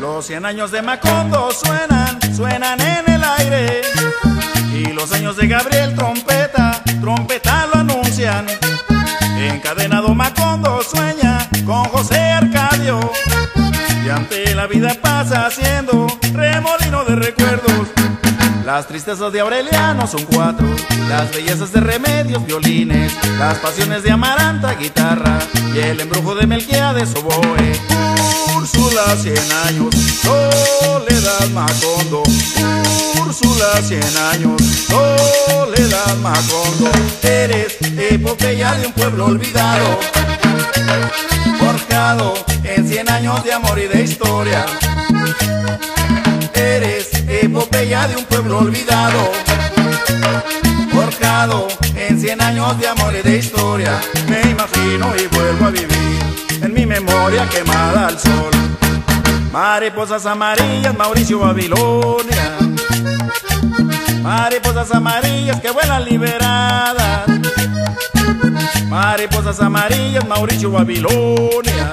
Los cien años de Macondo suenan, suenan en el aire. Y los años de Gabriel trompeta, trompeta lo anuncian. Encadenado Macondo sueña con José Arcadio. Y ante la vida pasa haciendo. Las tristezas de Aureliano son cuatro, las bellezas de Remedios, violines, las pasiones de Amaranta, guitarra, y el embrujo de Melquiades, oboe. Úrsula, cien años, Soledad Macondo. Úrsula, cien años, Soledad Macondo. Eres epopeya de un pueblo olvidado, forjado en cien años de amor y de historia. Epopeya de un pueblo olvidado, forjado en cien años de amor y de historia. Me imagino y vuelvo a vivir en mi memoria quemada al sol. Mariposas amarillas, Mauricio Babilonia. Mariposas amarillas que vuelan liberadas. Mariposas amarillas, Mauricio Babilonia.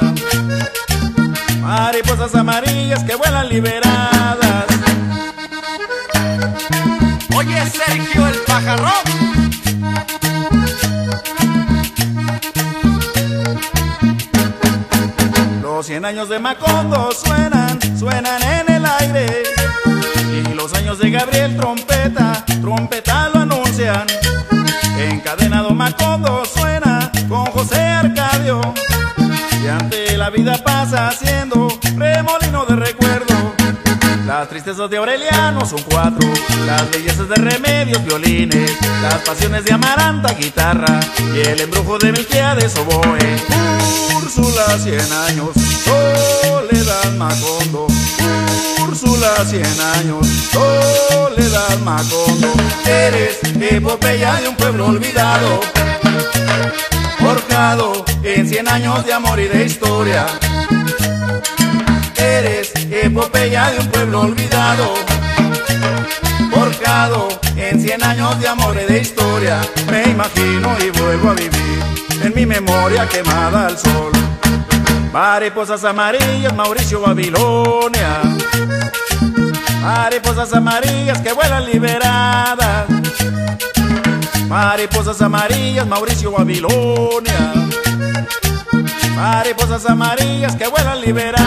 Mariposas amarillas que vuelan liberadas. Sergio el pajarón. Los cien años de Macondo suenan, suenan en el aire. Y los años de Gabriel trompeta, trompeta lo anuncian. Encadenado Macondo suena con José Arcadio. Y ante la vida pasa haciendo. Las tristezas de Aureliano son cuatro, las bellezas de Remedios, violines, las pasiones de Amaranta, guitarra, y el embrujo de Melquiades, oboe. Úrsula, cien años, Soledad Macondo. Úrsula, cien años, Soledad Macondo. Eres epopeya de un pueblo olvidado, forjado en cien años de amor y de historia. Epopeya de un pueblo olvidado, forjado en cien años de amor y de historia. Me imagino y vuelvo a vivir en mi memoria quemada al sol. Mariposas amarillas, Mauricio Babilonia. Mariposas amarillas que vuelan liberadas. Mariposas amarillas, Mauricio Babilonia. Mariposas amarillas que vuelan liberadas.